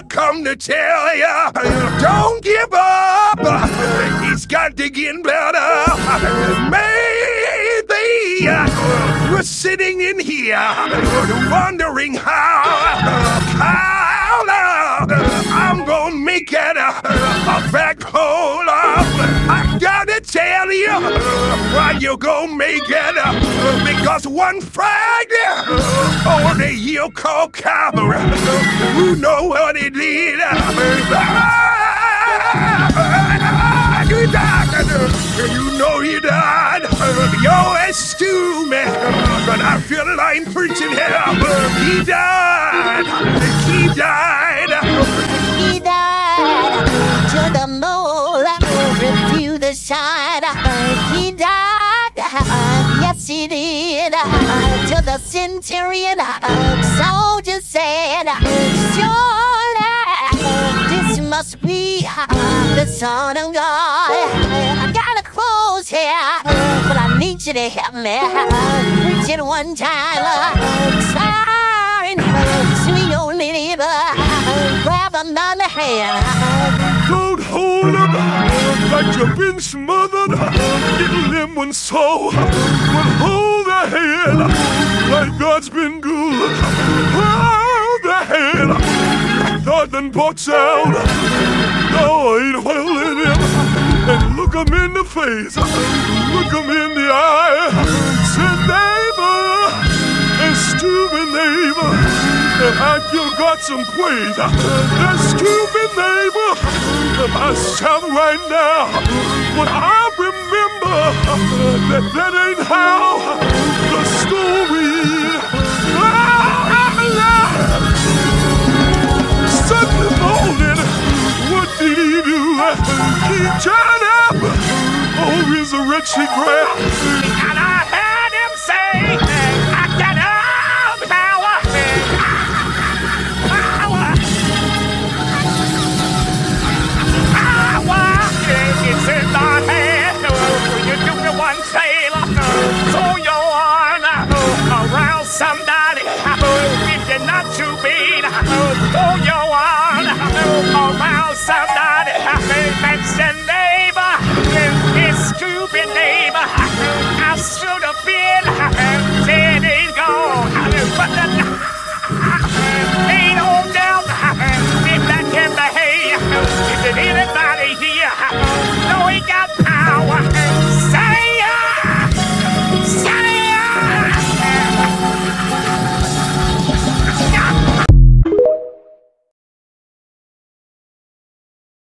I come to tell ya, don't give up. It's got to get better. Maybe we're sitting in here wondering how, how I'm gonna make it a back home. Tell you, why you gonna make it? Up because one Friday, on the year called Calvary, you know what it did. You died, you know you died. You're a stew man, but I feel like I'm preaching hell. He died, he died. The. He died, yes he did, to the centurion. Soldier said, surely this must be the Son of God. I gotta close here, but I need you to help me. Preach it one time. Sign to your neighbor. Grab another hand. You've been smothered. Little them one so, but hold the head like God's been good. Hold the head. Thought then box out. No, I ain't holding him. And look him in the face. Look him in the eye. Say, neighbor, and stupid neighbor. And I God some praise. That stupid neighbor, I shout right now. But I remember that that ain't how the story. Sunday morning, what did he do? He tried up on resurrection ground. neighbor, his stupid neighbor. I should have been dead and gone, but the ain't no doubt if that can behave, Is it even.